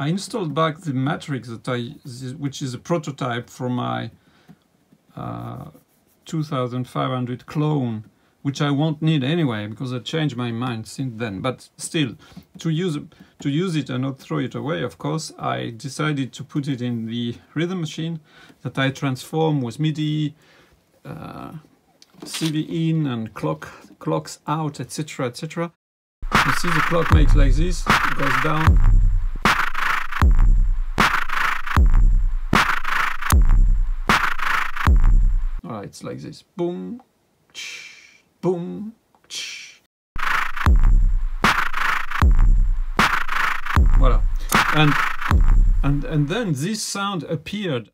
I installed back the matrix that I, which is a prototype for my uh, 2500 clone, which I won't need anyway because I changed my mind since then. But still, to use to use it and not throw it away, of course, I decided to put it in the rhythm machine that I transform with MIDI, uh, CV in and clock clocks out, etc., etc. You see the clock makes like this, goes down, it's like this. Boom, ch, boom, ch. Voila. And, and, and then this sound appeared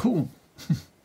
Cool.